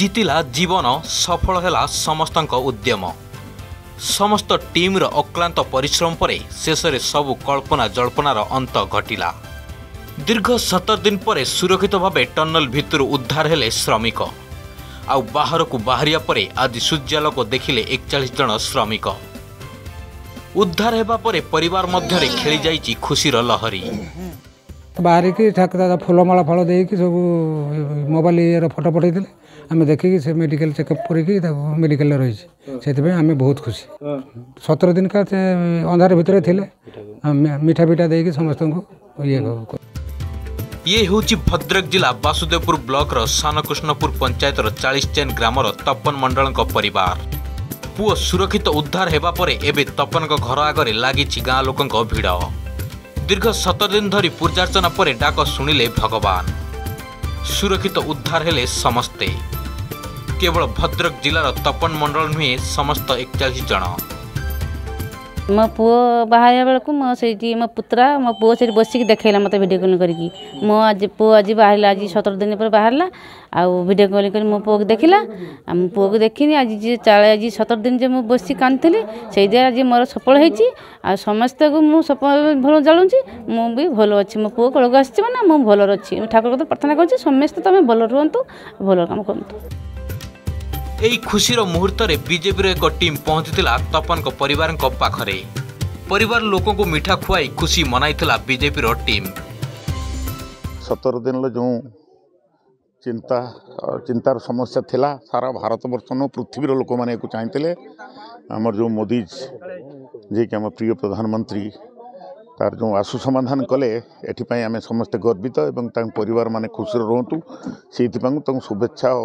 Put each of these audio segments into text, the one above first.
जितिला जीवन सफल उद्यम समस्त उद्यम समस्तम्र अक्लान्त परिश्रम शेषरे सब कल्पना जनार अन्त घटिला दीर्घ सतर दिन पर सुरक्षित भाबे टनल भितर उद्धार हेले श्रमिक आउ बाहर आदि सूर्यलक देखि एकचास जन श्रमिक उद्धार मध्ये खुसी र लहरी ବାହାରିକି ଠାକୁର ଫୁଲମାଳ ଫଳ ଦେଇକି ସବୁ ମୋବାଇଲ ଇଏର ଫଟୋ ପଠାଇଥିଲେ ଆମେ ଦେଖିକି ସେ ମେଡ଼ିକାଲ ଚେକଅପ୍ କରିକି ତାକୁ ମେଡ଼ିକାଲରେ ରହିଛି ସେଥିପାଇଁ ଆମେ ବହୁତ ଖୁସି ସତର ଦିନକା ସେ ଅନ୍ଧାର ଭିତରେ ଥିଲେ ମିଠା ପିଠା ଦେଇକି ସମସ୍ତଙ୍କୁ ଇଏ ଇଏ ହେଉଛି ଭଦ୍ରକ ଜିଲ୍ଲା ବାସୁଦେବପୁର ବ୍ଲକର ସାନକୃଷ୍ଣପୁର ପଞ୍ଚାୟତର ଚାଳିଶ ଚେନ୍ ଗ୍ରାମର ତପନ ମଣ୍ଡଳଙ୍କ ପରିବାର ପୁଅ ସୁରକ୍ଷିତ ଉଦ୍ଧାର ହେବା ପରେ ଏବେ ତପନଙ୍କ ଘର ଆଗରେ ଲାଗିଛି ଗାଁ ଲୋକଙ୍କ ଭିଡ଼ दीर्घ सतदिन धरि पूजार्चना पर सुनिले भगवान सुरक्षित उद्धार हेले समस्ते केवल भद्रक तपन मण्डल नुहेँ समस्त एकचालिस जन ମୋ ପୁଅ ବାହାରିବା ବେଳକୁ ମୋ ସେଇଠି ମୋ ପୁତୁରା ମୋ ପୁଅ ସେଇଠି ବସିକି ଦେଖେଇଲା ମୋତେ ଭିଡ଼ିଓ କଲ୍ କରିକି ମୋ ଆଜି ପୁଅ ଆଜି ବାହାରିଲା ଆଜି ସତର ଦିନ ପରେ ବାହାରିଲା ଆଉ ଭିଡ଼ିଓ କଲ୍ କରି ମୋ ପୁଅକୁ ଦେଖିଲା ଆଉ ମୁଁ ପୁଅକୁ ଦେଖିନି ଆଜି ଯିଏ ଚାଳେ ଆଜି ସତର ଦିନ ଯେ ମୁଁ ବସିକି କାନ୍ଦିଥିଲି ସେଇ ଆଜି ମୋର ସଫଳ ହେଇଛି ଆଉ ସମସ୍ତଙ୍କୁ ମୁଁ ସଫଳ ଭଲ ଜାଣୁଛି ମୁଁ ବି ଭଲ ଅଛି ମୋ ପୁଅ କୋଳକୁ ଆସିଛି ମାନେ ମୁଁ ଭଲରେ ଅଛି ଠାକୁର କଥା ପ୍ରାର୍ଥନା କରୁଛି ସମସ୍ତେ ତୁମେ ଭଲ ରୁହନ୍ତୁ ଭଲ କାମ କରନ୍ତୁ ଏହି ଖୁସିର ମୁହୂର୍ତ୍ତରେ ବିଜେପିର ଏକ ଟିମ୍ ପହଞ୍ଚିଥିଲା ତପନଙ୍କ ପରିବାରଙ୍କ ପାଖରେ ପରିବାର ଲୋକଙ୍କୁ ମିଠା ଖୁଆଇ ଖୁସି ମନାଇଥିଲା ବିଜେପିର ଟିମ୍ ସତର ଦିନର ଯେଉଁ ଚିନ୍ତା ଚିନ୍ତାର ସମସ୍ୟା ଥିଲା ସାରା ଭାରତବର୍ଷ ନୁହଁ ପୃଥିବୀର ଲୋକମାନେ ଏହାକୁ ଚାହିଁଥିଲେ ଆମର ଯେଉଁ ମୋଦିଜ ଯିଏକି ଆମ ପ୍ରିୟ ପ୍ରଧାନମନ୍ତ୍ରୀ ତାର ଯେଉଁ ଆଶୁ ସମାଧାନ କଲେ ଏଥିପାଇଁ ଆମେ ସମସ୍ତେ ଗର୍ବିତ ଏବଂ ତାଙ୍କ ପରିବାରମାନେ ଖୁସିରେ ରୁହନ୍ତୁ ସେଇଥିପାଇଁ ତାଙ୍କୁ ଶୁଭେଚ୍ଛା ଓ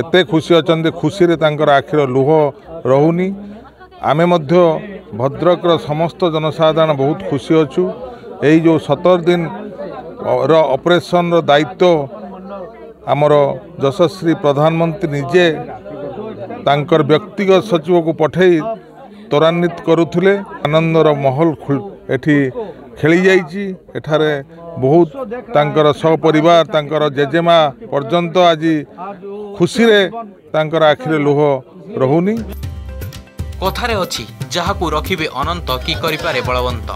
ଏତେ ଖୁସି ଅଛନ୍ତି ଖୁସିରେ ତାଙ୍କର ଆଖିର ଲୁହ ରହୁନି ଆମେ ମଧ୍ୟ ଭଦ୍ରକର ସମସ୍ତ ଜନସାଧାରଣ ବହୁତ ଖୁସି ଅଛୁ ଏଇ ଯେଉଁ ସତର ଦିନର ଅପରେସନର ଦାୟିତ୍ୱ ଆମର ଯଶସ୍ୱୀ ପ୍ରଧାନମନ୍ତ୍ରୀ ନିଜେ ତାଙ୍କର ବ୍ୟକ୍ତିଗତ ସଚିବକୁ ପଠାଇ ତ୍ୱରାନ୍ୱିତ କରୁଥିଲେ ଆନନ୍ଦର ମହଲ ଏଠି ଖେଳି ଯାଇଛି ଏଠାରେ ବହୁତ ତାଙ୍କର ସହପରିବାର ତାଙ୍କର ଜେଜେମା ପର୍ଯ୍ୟନ୍ତ ଆଜି ଖୁସିରେ ତାଙ୍କର ଆଖିରେ ଲୁହ ରହୁନି କଥାରେ ଅଛି ଯାହାକୁ ରଖିବେ ଅନନ୍ତ କି କରିପାରେ ବଳବନ୍ତ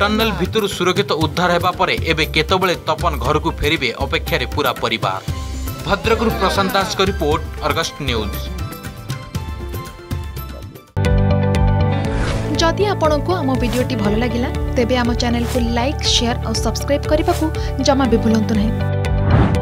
ଟନେଲ ଭିତରୁ ସୁରକ୍ଷିତ ଉଦ୍ଧାର ହେବା ପରେ ଏବେ କେତେବେଳେ ତପନ ଘରକୁ ଫେରିବେ ଅପେକ୍ଷାରେ ପୁରା ପରିବାର ଭଦ୍ରକରୁ ପ୍ରଶାନ୍ତ ଦାସଙ୍କ ରିପୋର୍ଟ ଅର୍ଗଷ୍ଟ ନ୍ୟୁଜ୍ ଯଦି ଆପଣଙ୍କୁ ଆମ ଭିଡ଼ିଓଟି ଭଲ ଲାଗିଲା ତେବେ ଆମ ଚ୍ୟାନେଲକୁ ଲାଇକ୍ ସେୟାର ଆଉ ସବସ୍କ୍ରାଇବ୍ କରିବାକୁ ଜମା ବି ଭୁଲନ୍ତୁ ନାହିଁ